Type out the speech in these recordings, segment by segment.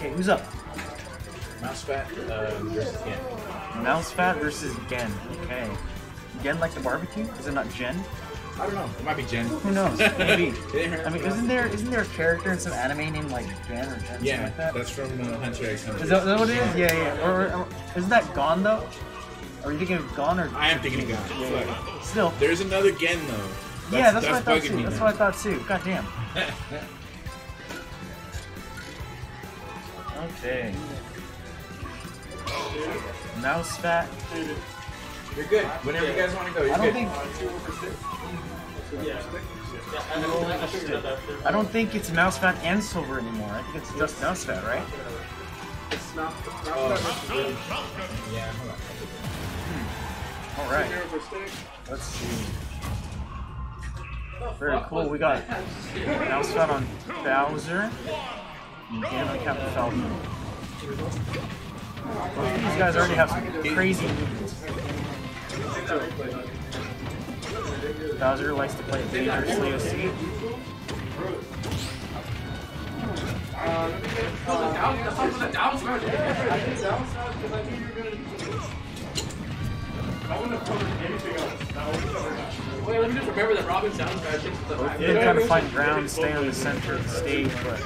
Okay, who's up? Mouse Fat uh, versus Gen. Mouse Fat versus Gen. Okay. Gen like the barbecue? Is it not Gen? I don't know. It might be Gen. Who knows? Maybe. They didn't hurt I mean, isn't there isn't there a character in some anime named like Gen or Gen? something Yeah, like that? that's from uh, Hunter x Hunter. Is that, is that what it is? Yeah, yeah. Or, or, or- isn't that Gon though? Are you thinking of Gon or? I am thinking of God. Yeah, yeah, Still. There's another Gen though. yeah, that's, what I thought too. That's now. what I thought too. God damn. Okay. Mouse Fat. You're good. Whenever you guys want to go, you're I don't good. think. I don't think it's Mouse Fat and Silver anymore. I think it's just Mouse Fat, right? It's not. Oh. Yeah, hold on. All right. Let's see. Very cool. We got Mouse Fat on Bowser and Dan on Captain Falcon. Both these guys already have some crazy moves. Bowser likes to play dangerously OC. Wait, let me just remember that Robin sounds bad. Shit, the them kind of find ground, stay on the center of the stage, but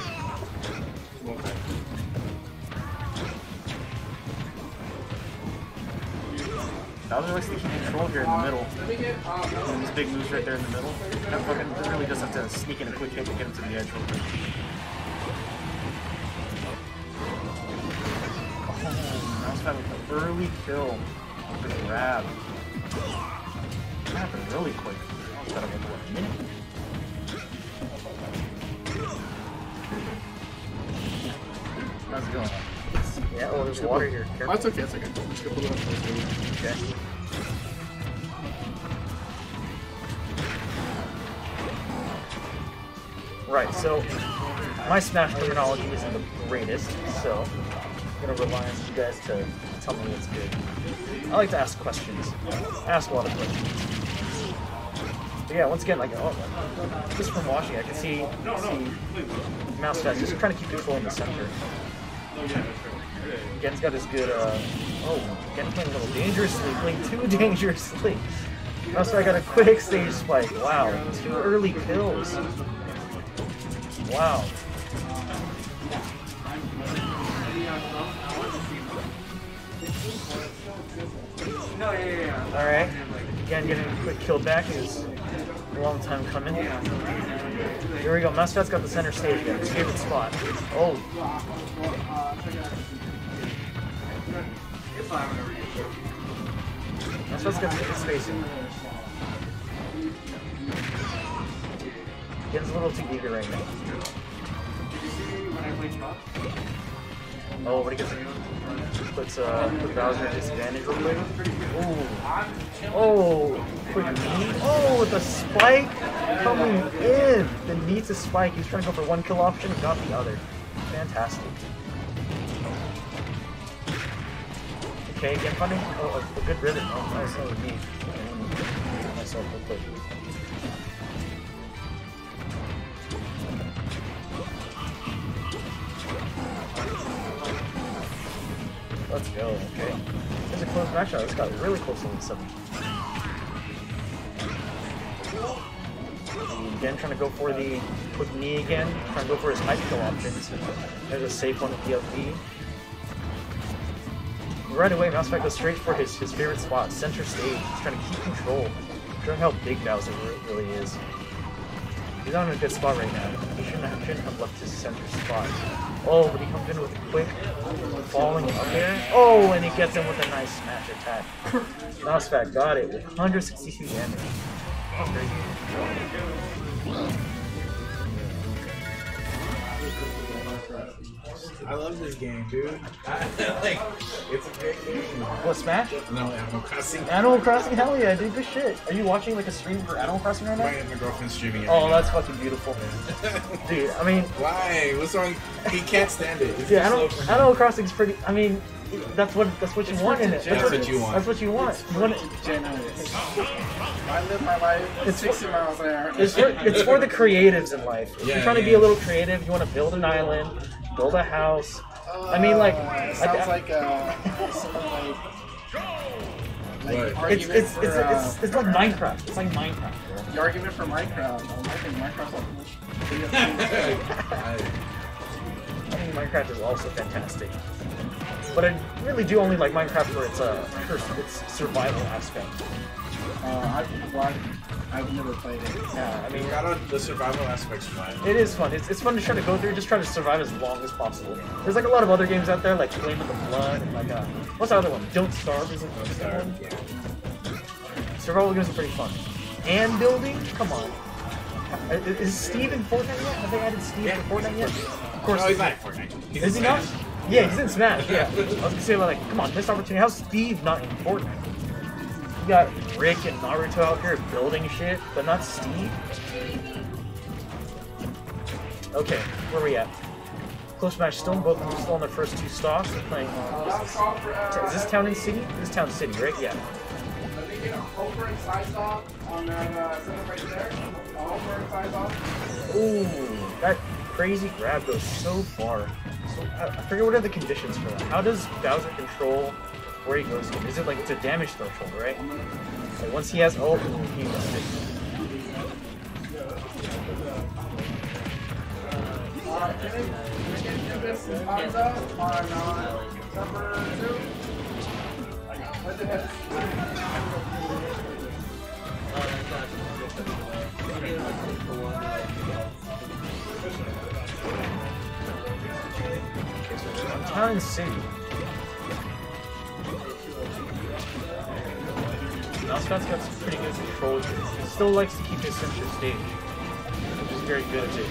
Bowser likes to keep control here in the middle. And these big moves right there in the middle. That fucking really just have to sneak in a quick hit to get him to the edge real quick. Oh, Mouse Fat with the early kill with the grab. That happened really quick. Mouse Fat what, a minute? How's it going? Yeah, oh, there's water here. oh, Careful. it's okay. It's okay. I'm just gonna pull it up. Okay. Right, so my Smash terminology isn't the greatest, so I'm gonna rely on you guys to tell me what's good. I like to ask questions. I ask a lot of questions. But yeah, once again, like oh, just from watching, I can see see Mouse Fat just trying to keep control in the center. Gen's got his good, uh, oh, Gen's playing a little dangerously, playing too dangerously. Also, I got a quick stage spike. Wow, two early kills. Wow. No, yeah, yeah. Alright. Again, getting a quick kill back is a long time coming. Here we go. Mousefat's got the center stage again. His favorite spot. Oh, Mousefat's got the spacing. Getting a little too eager right now. Oh, what he gets puts uh put Bowser at disadvantage real quick. Oh, quick knee. Oh, with the spike coming in. The knee to spike. He's trying to go for one kill option, got the other. Fantastic. Okay, again funny. Oh, a, a good ribbon. Oh, nice. Oh, knee. Okay, myself real quick. Let's go, okay. It's a close match matchup. This got really close on the seven. Again, trying to go for the quick knee again. Trying to go for his high kill options. There's a safe one with the LP. Right away, Mousefat goes straight for his, his favorite spot, center stage. He's trying to keep control. Showing how big Bowser really is. He's not in a good spot right now. He shouldn't have, shouldn't have left his center spot. Oh, but he comes in with a quick falling up there. Oh, and he gets in with a nice smash attack. Mousefat got it with 162 damage. Oh, I love this game, dude. like, it's a great game. What, Smash? No, Animal Crossing. Animal Crossing? Hell yeah, dude, good shit. Are you watching like a stream for Animal Crossing right now? My, my girlfriend's streaming it. Oh, right that's now. fucking beautiful. man. Dude, I mean, Why? What's wrong? He can't stand it. It's yeah, too Animal, slow for. Animal Crossing's pretty. I mean, that's what that's what you want in it. That's what you want. That's what you want. It's You want it, I live my life It's 60 miles an hour. it's for it's for the creatives in life. If you're Yeah, trying to be a little creative, you want to build an island, build a house, I mean, like, Uh, sounds I- like uh, some of like. Like What? it's, it's, for, it's, uh, it's, it's, like Minecraft. It's like Minecraft. Bro. the argument for Minecraft. Um, I think Minecraft's like. I, I think Minecraft is also fantastic. But I really do only like Minecraft for its uh for its survival aspect. Uh, I've, well, I've, I've never played it. Yeah, I I mean, mean, got on the survival aspects fine. it is fun. It's, it's fun to try to go through, just try to survive as long as possible. There's like a lot of other games out there, like Flame in the Flood, and like uh, what's the other one? Don't Starve is it? is that one? Survival games are pretty fun. And building? Come on. Uh, Is is Steve in Fortnite yet? Have they added Steve Yeah. to Fortnite yet? Of course. No, he's not in Fortnite. He's Is in he not? Yeah, he's in Smash. Yeah. I was gonna say like, come on, missed opportunity. How's Steve not in Fortnite? You got Rick and Naruto out here building shit, but not Steve. Okay, where we at? Close match still both of them still on their first two stocks. They're playing. Is, is this town and city? This is town city, right? Yeah. Ooh, that crazy grab goes so far. So I, I forget what are the conditions for that. How does Bowser control where he goes to? Is it like it's a damage threshold, right? Once he has ult, he it. Uh, can we, Mousefat's got some pretty good control. He still likes to keep his center stage, which is very good at it.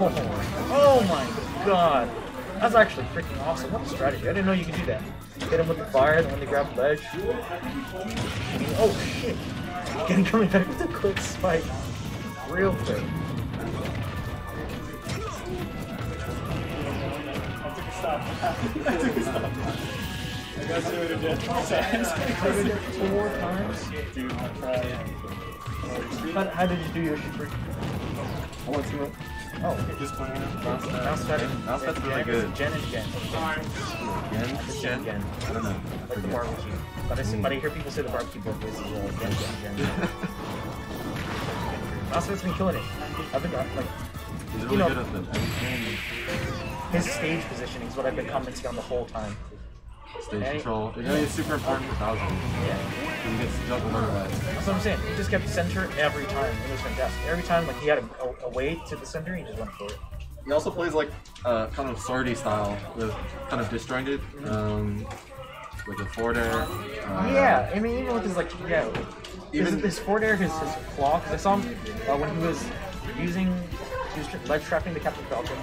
Oh, oh my god. That's actually freaking awesome. What a strategy. I didn't know you could do that. Hit him with the fire, then when they grab the ledge. Oh shit. Getting coming back with a quick spike. Real quick. Four times? How, how did you do your shit? I went to it. Oh, okay. Just playing Mouse Fat. Mouse Fat's really good. Gen and Gen. Again? Gen. Gen. I don't know. I Like the barbecue. But I, see, but I hear people say the barbecue ways as well. Gen, Gen, Gen. Mouse Fat's been killing it. I've been, uh, like, He's You know- good at the his stage positioning is what I've been commenting on the whole time. Stage Hey. control. It's really super important for Bowser. Yeah. He gets juggled otherwise. That's what I'm saying. He just kept center every time. It was fantastic. Every time, like, he had a, a, a way to the center, he just went for it. He also plays like uh, kind of swordy style with kind of disjointed, um, with a forward air. Uh, Yeah, I mean, even with his like, yeah, Even- his, his forward air, his, his claw. 'cause I saw him uh, when he was using, he was ledge trapping the Captain Falcon.